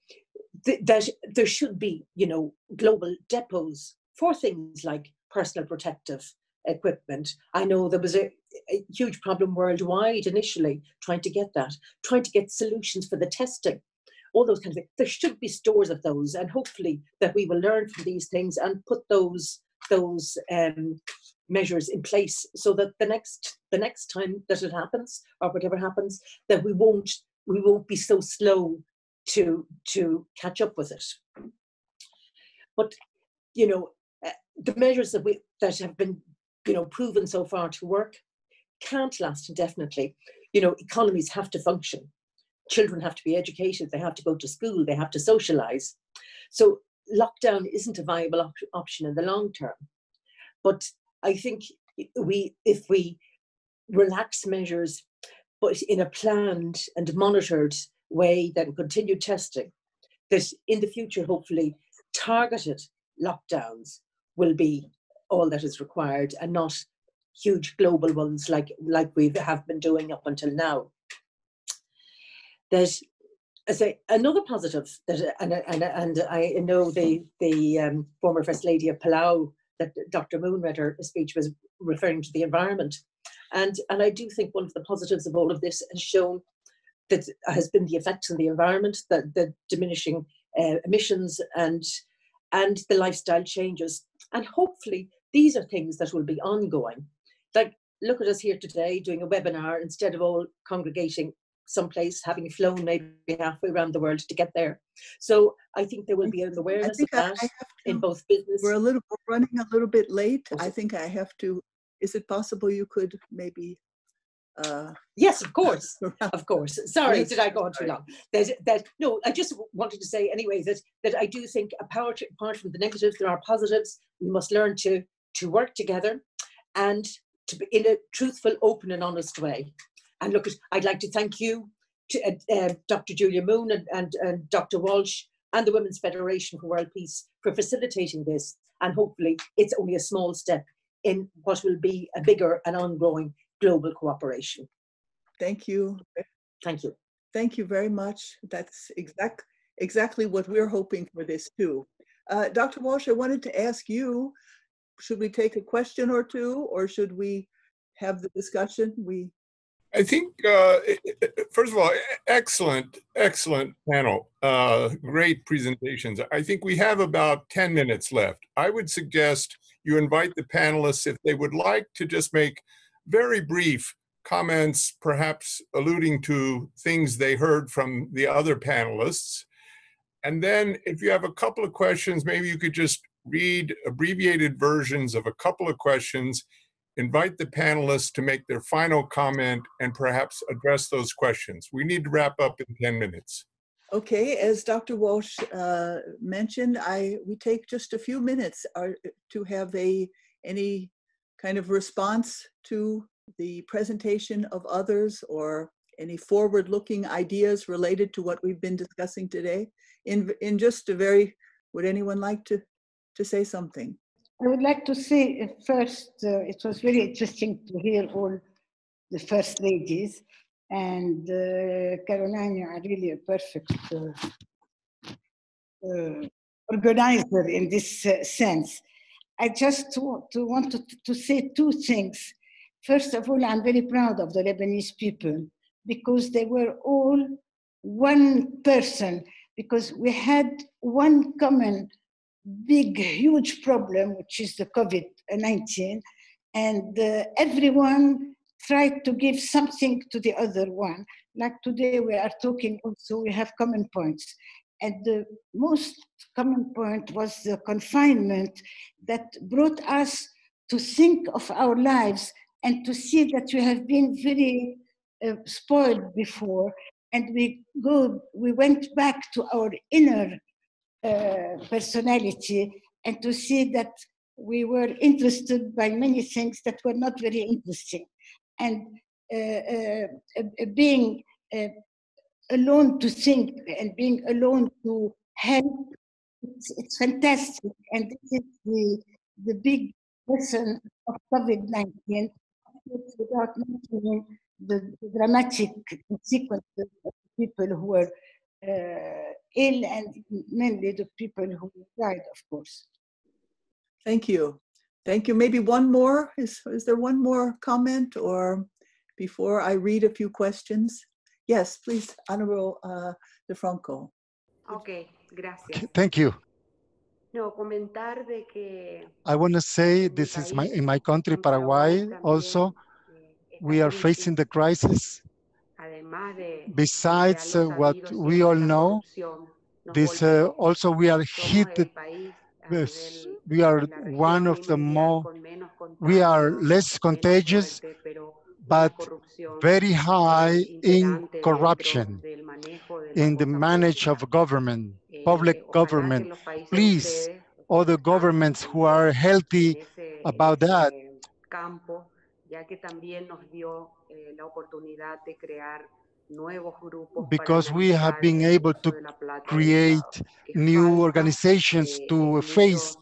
th- that there should be you know global depots for things like personal protective equipment. I know there was a, a, huge problem worldwide initially trying to get that, trying to get solutions for the testing. all those kinds of things. There should be stores of those, and hopefully that we will learn from these things and put those those um, measures in place so that the next the next time that it happens or whatever happens, that we won't we won't be so slow to to catch up with it. But you know, uh, the measures that we that have been you know proven so far to work can't last indefinitely. You know, economies have to function. Children have to be educated. They have to go to school. They have to socialize. So lockdown isn't a viable op- option in the long term. But I think we, if we relax measures, but in a planned and monitored way, then continue testing, that in the future, hopefully, targeted lockdowns will be all that is required and not huge global ones like like we have been doing up until now. There's I say another positive that and and, and I know the the um, former first lady of Palau that Dr. Moon read her speech was referring to the environment, and and I do think one of the positives of all of this has shown that has been the effects on the environment, that the diminishing uh, emissions and and the lifestyle changes, and hopefully these are things that will be ongoing. Like look at us here today doing a webinar instead of all congregating someplace, having flown maybe halfway around the world to get there. So I think there will be an awareness of think I, I that have in both business. we're a little, we're running a little bit late. I think I have to, is it possible you could maybe uh, Yes, of <laughs> course. Of course. Sorry, Yes, did I go on too long? There's that no, I just wanted to say anyway that that I do think apart, apart from the negatives, there are positives. We must learn to to work together and to be in a truthful, open and honest way. And look, I'd like to thank you to uh, uh, Dr. Julia Moon and, and, and Dr. Walsh and the Women's Federation for World Peace for facilitating this. And hopefully it's only a small step in what will be a bigger and ongoing global cooperation. Thank you. Thank you. Thank you very much. That's exact, exactly what we're hoping for this too. Uh, Dr. Walsh, I wanted to ask you, should we take a question or two or should we have the discussion? We, I think, uh, first of all, excellent, excellent panel. Uh, great presentations. I think we have about 10 minutes left. I would suggest you invite the panelists if they would like to just make very brief comments, perhaps alluding to things they heard from the other panelists. And then if you have a couple of questions, maybe you could just read abbreviated versions of a couple of questions invite the panelists to make their final comment and perhaps address those questions. We need to wrap up in 10 minutes. okay, as Dr. Walsh uh, mentioned, I, we take just a few minutes are, to have a, any kind of response to the presentation of others or any forward-looking ideas related to what we've been discussing today. In, in just a very, would anyone like to, to say something? I would like to say uh, first, uh, it was very interesting to hear all the first ladies, and uh, Carolyn, you are really a perfect uh, uh, organizer in this uh, sense. I just want to, want to, to say two things. First of all, I'm very proud of the Lebanese people because they were all one person, because we had one common big, huge problem, which is the COVID 19. And uh, everyone tried to give something to the other one. Like today, we are talking also, we have common points. And the most common point was the confinement that brought us to think of our lives and to see that we have been very uh, spoiled before. And we go, we went back to our inner personality and to see that we were interested by many things that were not very interesting. And uh, uh, uh, being uh, alone to think and being alone to help, it's, it's fantastic. And this is the, the big lesson of COVID 19 without mentioning the, the dramatic consequences of people who were uh, ill and mainly the people who died, of course. Thank you. Thank you. Maybe one more? Is, is there one more comment or before I read a few questions? Yes, please, Honorable uh, DeFranco. Ok, gracias. Thank you. No, comentar de que I want to say this is my in my country, Paraguay, Paraguay. Also, eh, we are facing the crisis. Además de- de Besides uh, what we all know, this uh, also we are hit. el país a Yes, nivel we are one of the more. We are less contagious, muerte, pero una but very high in corruption del manejo de la in the manage of government, Eh, public government. Please, All the los que están governments who are healthy en ese, en about that, ya que también nos dio eh, la oportunidad de crear nuevos grupos because we have been able to de la plata del create new organizations to face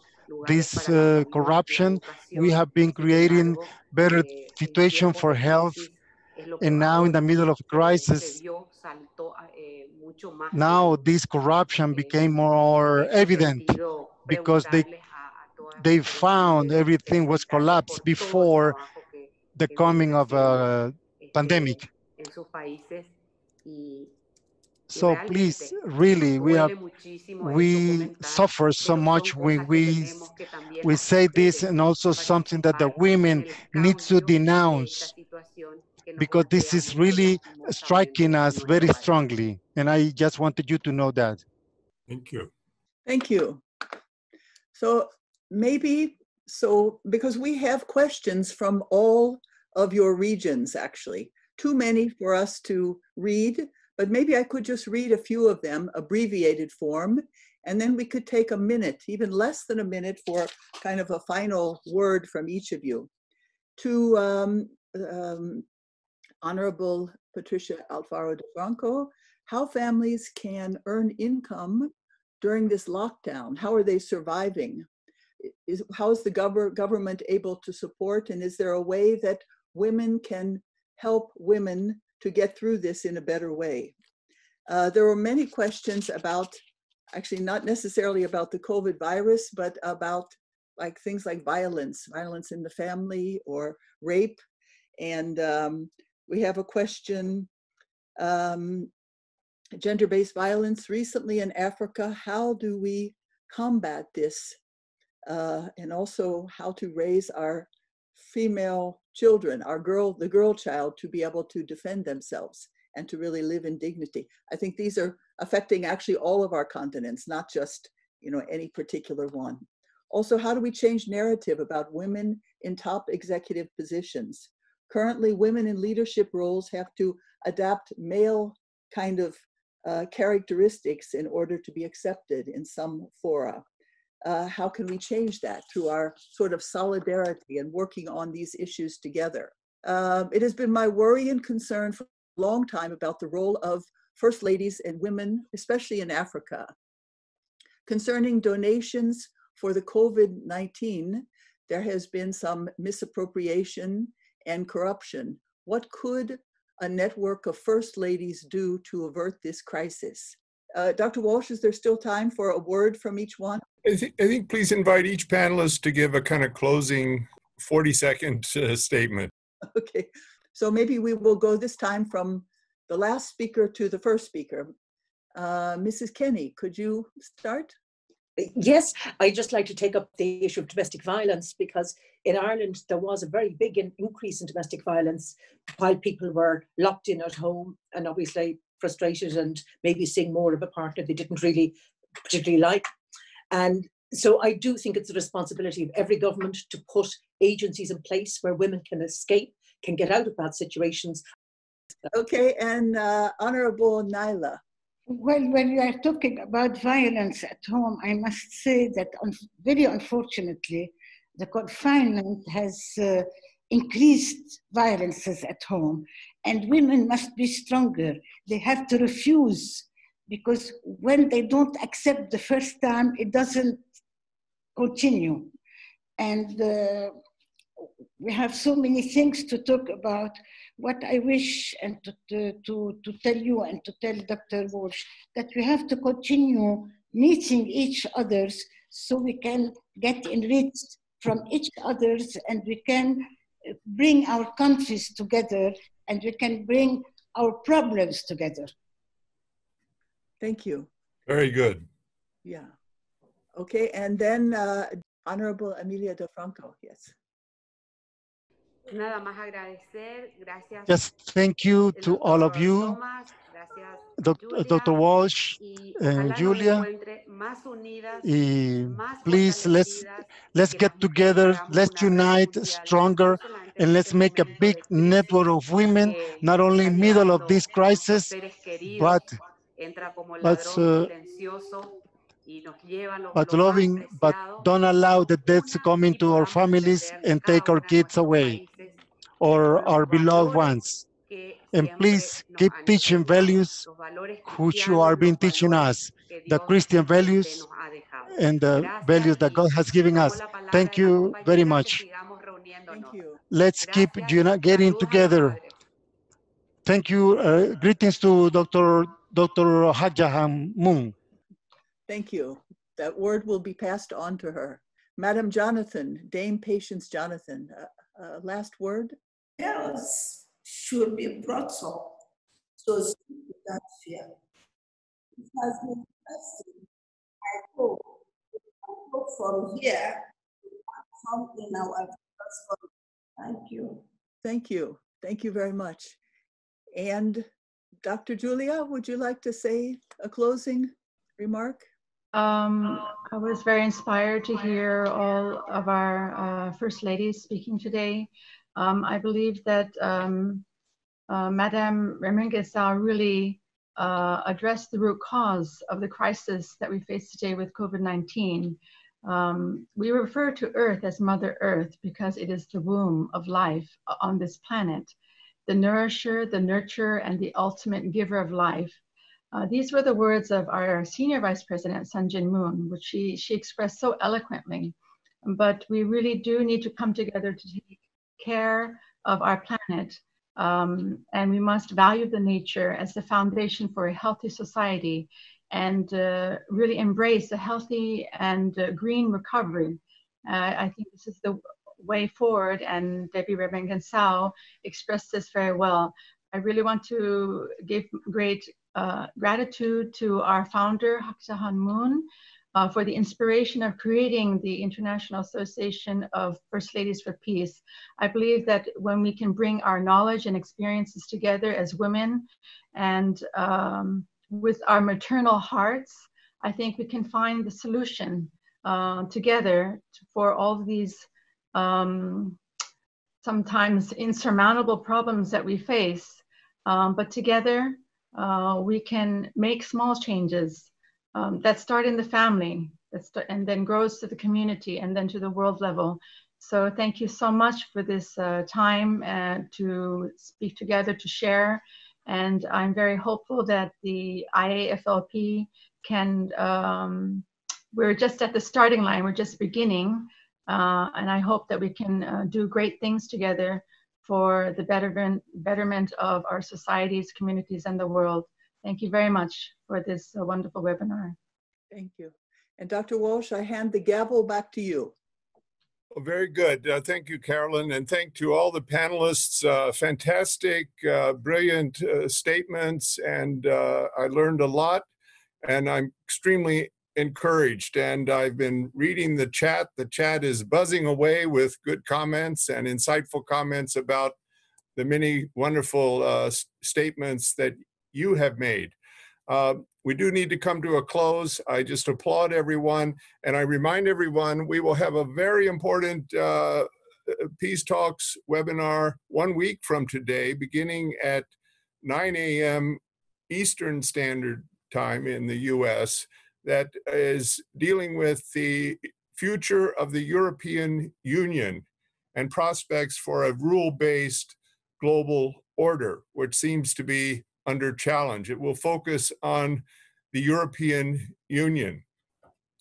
this uh, corruption. We have been creating better eh, situation for health. crisis es lo que And now in the middle of crisis, vio, saltó a- eh, mucho más que now this corruption became more evident because they preguntarles a, a todas they found everything was collapsed por todo el before que, the coming of a pandemic. en sus países y, y So please, really, we are duele muchísimo eso we suffer so much when we tenemos que también we say this and also something that the women need to cambio de esta denounce situación que nos because this is really striking us very strongly. And I just wanted you to know that. Thank you. Thank you. So maybe, so because we have questions from all of your regions, actually, too many for us to read, but maybe I could just read a few of them, abbreviated form, and then we could take a minute, even less than a minute for kind of a final word from each of you. To um, um, Honorable Patricia Alfaro de Franco, how families can earn income during this lockdown? How are they surviving? Is, how is the gover- government able to support? And is there a way that women can help women to get through this in a better way? Uh, there were many questions about, actually not necessarily about the COVID virus, but about like things like violence, violence in the family or rape. And um, we have a question, um, gender-based violence recently in Africa. How do we combat this? Uh, and also how to raise our female children, our girl, the girl child to be able to defend themselves and to really live in dignity. I think these are affecting actually all of our continents, not just, you know, any particular one. Also, how do we change narrative about women in top executive positions? Currently, women in leadership roles have to adapt male kind of uh, characteristics in order to be accepted in some fora. Uh, how can we change that through our sort of solidarity and working on these issues together? Um, it has been my worry and concern for a long time about the role of first ladies and women, especially in Africa. Concerning donations for the COVID 19, there has been some misappropriation and corruption. What could a network of first ladies do to avert this crisis? Uh, Dr. Walsh, is there still time for a word from each one? I think, I think please invite each panelist to give a kind of closing 40 second uh, statement. <laughs> Okay, so maybe we will go this time from the last speaker to the first speaker. Uh, Mrs. Kenny, could you start? Yes, I'd just like to take up the issue of domestic violence because in Ireland there was a very big in- increase in domestic violence while people were locked in at home and obviously frustrated and maybe seeing more of a partner they didn't really particularly like. And so I do think it's the responsibility of every government to put agencies in place where women can escape, can get out of bad situations. Okay, and uh, Honorable Nayla. Well, when you are talking about violence at home, I must say that un- very unfortunately, the confinement has uh, increased violences at home, and women must be stronger. They have to refuse because when they don't accept the first time, it doesn't continue. And uh, we have so many things to talk about. What I wish and to, to, to, to tell you and to tell Dr. Walsh that we have to continue meeting each others so we can get enriched from each others and we can bring our countries together and we can bring our problems together. Thank you. Very good. Yeah. Okay, and then uh, Honorable Emilia DeFranco, yes. Nada más agradecer, gracias. Just thank you to all of you, Thomas, gracias Doc- Julia, Dr. Walsh, and Julia, encuentre más unidas, y please let's let's get together, let's unite stronger, no solamente en and let's make a big network of women, not only está middle of this crisis, but entra como but, ladrón uh, silencioso y nos lleva lo, but loving, but don't allow the death to come into our families and take our kids away or our beloved ones. And please keep teaching values which you cristianos, are being teaching us, the Christian values nos ha dejado. and the values that God has given us. Thank you very much. sigamos reuniéndonos. Thank you. Let's keep getting Saludos a los together. Thank you. Uh, greetings to Dr. Dr. Hak Ja Han Moon. Thank you. That word will be passed on to her. Madam Jonathan, Dame Patience Jonathan, uh, uh, last word? else should be brought up. So speak without fear. It has been interesting. I hope we can go from here to some in our. Thank you. Thank you. Thank you very much. And Dr. Julia, would you like to say a closing remark? Um, I was very inspired to hear all of our uh, First Ladies speaking today. Um, I believe that um, uh, Madame Remengesau really uh, addressed the root cause of the crisis that we face today with COVID-19. Um, we refer to Earth as Mother Earth because it is the womb of life on this planet, the nourisher, the nurturer, and the ultimate giver of life. Uh, these were the words of our senior vice president, Sun Jin Moon, which she, she expressed so eloquently. But we really do need to come together to take care of our planet. Um, and we must value the nature as the foundation for a healthy society and uh, really embrace a healthy and uh, green recovery. Uh, I think this is the way forward, and Debbie Remengesau expressed this very well. I really want to give great uh, gratitude to our founder, Hak Ja Han Moon, uh, for the inspiration of creating the International Association of First Ladies for Peace. I believe that when we can bring our knowledge and experiences together as women and um, with our maternal hearts, I think we can find the solution uh, together for all these um, sometimes insurmountable problems that we face. Um, but together, uh, we can make small changes um, that start in the family start, and then grows to the community and then to the world level. So thank you so much for this uh, time uh, to speak together, to share. And I'm very hopeful that the IAFLP can, um, we're just at the starting line, we're just beginning. Uh, and I hope that we can uh, do great things together for the betterment, betterment of our societies, communities, and the world. Thank you very much for this uh, wonderful webinar. Thank you. And Dr. Walsh, I hand the gavel back to you. Well, Very good. Uh, Thank you, Carolyn, and thank to all the panelists. Uh, Fantastic, uh, brilliant uh, statements, and uh, I learned a lot, and I'm extremely encouraged. And I've been reading the chat. The chat is buzzing away with good comments and insightful comments about the many wonderful uh, statements that you have made. Uh, We do need to come to a close. I just applaud everyone. And I remind everyone, we will have a very important uh, Peace Talks webinar one week from today, beginning at 9 a.m. Eastern Standard Time in the US, that is dealing with the future of the European Union and prospects for a rule-based global order, which seems to be under challenge. It will focus on the European Union.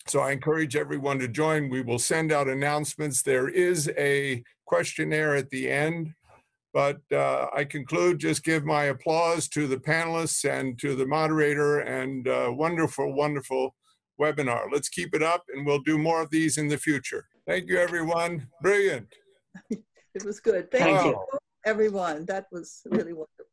So I encourage everyone to join. We will send out announcements. There is a questionnaire at the end. But uh, I conclude, just give my applause to the panelists and to the moderator and uh, wonderful, wonderful webinar. Let's keep it up and we'll do more of these in the future. Thank you, everyone. Brilliant. <laughs> It was good. Thank you. everyone. That was really wonderful.